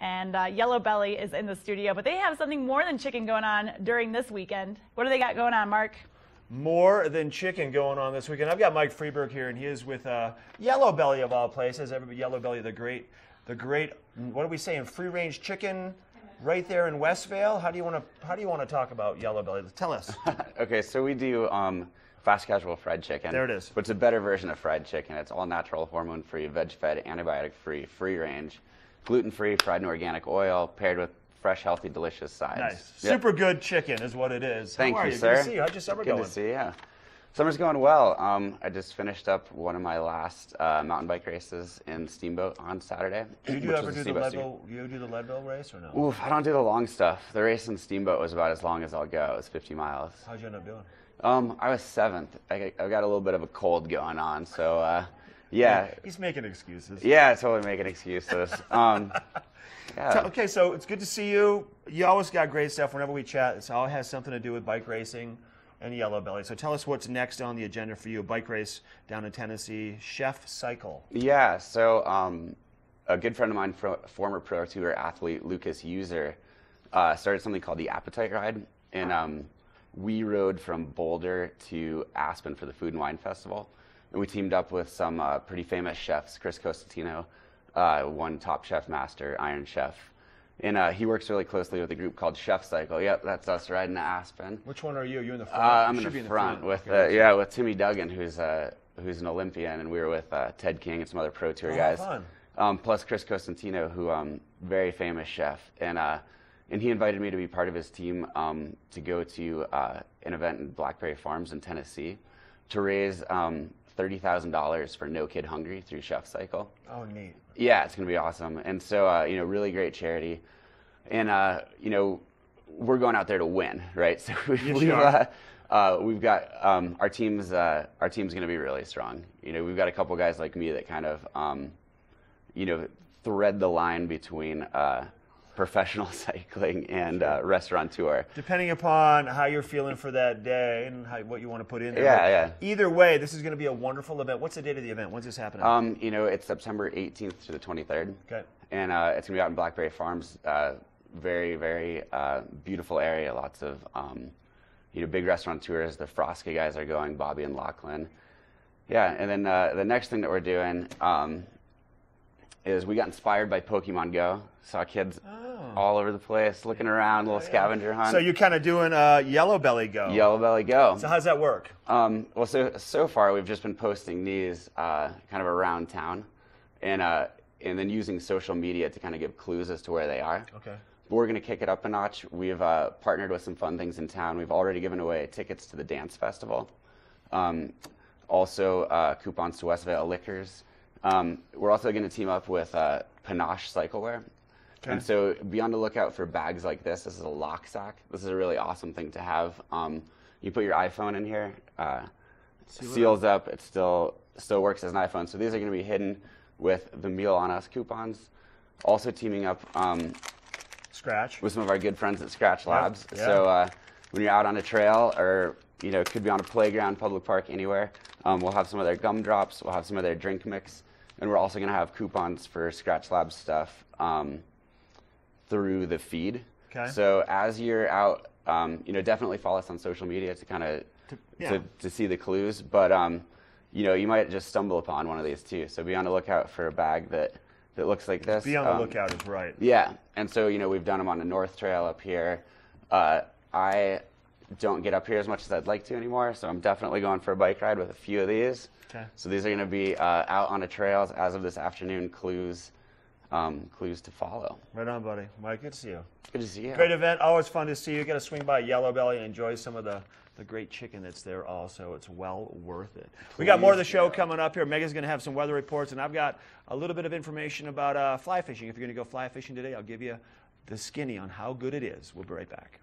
And uh, Yellow Belly is in the studio, but they have something more than chicken going on during this weekend. What do they got going on, Mark? More than chicken going on this weekend. I've got Mike Friedberg here, and he is with uh, Yellow Belly of all places. Everybody, Yellow Belly, the great, the great. What are we saying? Free range chicken, right there in West Vail. How do you want to? How do you want to talk about Yellow Belly? Tell us. okay, so we do um, fast casual fried chicken. There it is. But it's a better version of fried chicken. It's all natural, hormone free, veg fed, antibiotic free, free range, gluten free, fried in organic oil, paired with fresh, healthy, delicious sides. Nice. Yep. Super good chicken is what it is. Thank How are you, you, sir. Good to see you. How's your summer Good going? to see you. Yeah. Summer's going well. Um, I just finished up one of my last uh, mountain bike races in Steamboat on Saturday. Do you ever do the Leadville? You do the Leadville race or no? Oof, I don't do the long stuff. The race in Steamboat was about as long as I'll go. It was 50 miles. How'd you end up doing? Um, I was seventh. I, got- I've got a little bit of a cold going on, so uh, yeah, He's making excuses. yeah, totally making excuses. Um, yeah. Okay, so it's good to see you. You always got great stuff whenever we chat. It all has something to do with bike racing and Yellow Belly. So tell us what's next on the agenda for you. A bike race down in Tennessee, Chef Cycle. Yeah, so um, a good friend of mine, former pro tour athlete Lucas Euser, uh, started something called the Appetite Ride, and um, we rode from Boulder to Aspen for the Food and Wine Festival, and we teamed up with some uh, pretty famous chefs. Chris Cosentino, uh, one Top Chef Master, Iron Chef, and uh, he works really closely with a group called Chef Cycle. Yep, that's us riding to Aspen. Which one are you? You in the front? Uh, I'm in the be front, with uh, Okay. yeah with Timmy Duggan, who's uh, who's an Olympian, and we were with uh, Ted King and some other pro tour Oh, guys. Um, plus Chris Cosentino, who um, very famous chef, and uh, and he invited me to be part of his team um, to go to uh, an event in Blackberry Farms in Tennessee to raise um, thirty thousand dollars for No Kid Hungry through Chef Cycle. Oh, neat. Yeah, it's going to be awesome. And so, uh, you know, really great charity. And, uh, you know, we're going out there to win, right? So we've, Yes, we've, uh, uh, we've got um, our team's uh, our team's going to be really strong. You know, we've got a couple guys like me that kind of, um, you know, thread the line between uh, professional cycling and uh, restaurateur. Depending upon how you're feeling for that day and how, what you want to put in there. Yeah, But yeah. Either way, this is going to be a wonderful event. What's the date of the event? When's this happening? Um, you know, it's September 18th to the 23rd. Okay. And uh, it's going to be out in Blackberry Farms. Uh, very, very uh, beautiful area. Lots of, um, you know, big restaurateurs. The Frasca guys are going, Bobby and Lachlan. Yeah, and then uh, the next thing that we're doing um, is we got inspired by Pokemon Go. Saw kids all over the place looking around, little scavenger hunt. Oh. so you're kind of doing uh, Yellow Belly Go. Yellow Belly Go. So how's that work? Um, well, so so far we've just been posting these uh, kind of around town, and uh, and then using social media to kind of give clues as to where they are. Okay. But we're going to kick it up a notch. We've uh, partnered with some fun things in town. We've already given away tickets to the dance festival, um, also uh, coupons to West Vail Liquors. Um, we're also going to team up with uh, Panache Cyclewear. And so be on the lookout for bags like this. This is a lock sack. This is a really awesome thing to have. Um, you put your iPhone in here, uh, seals up. It still still works as an iPhone. So these are going to be hidden with the Meal on Us coupons. Also teaming up um, Skratch. with some of our good friends at Skratch Labs. yeah. So uh, when you're out on a trail or you know could be on a playground, public park, anywhere, um, we'll have some of their gumdrops. We'll have some of their drink mix, and we're also going to have coupons for Skratch Labs stuff um, through the feed. Okay. So as you're out, um, you know, definitely follow us on social media to kind of yeah. to, to see the clues. But um, you know, you might just stumble upon one of these too. So be on the lookout for a bag that that looks like this. Be on the Um, lookout is right. yeah, and so you know we've done them on the North Trail up here. Uh, I don't get up here as much as I'd like to anymore, so I'm definitely going for a bike ride with a few of these. Okay. So these are going to be uh, out on the trails as of this afternoon. Clues, um, clues to follow. Right on, buddy. Mike, good to see you. Good to see you. Great event. Always fun to see you. Got to swing by Yellow Belly and enjoy some of the, the great chicken that's there also. It's well worth it. We got more of the show coming up here. Mega's going to have some weather reports, and I've got a little bit of information about uh, fly fishing. If you're going to go fly fishing today, I'll give you the skinny on how good it is. We'll be right back.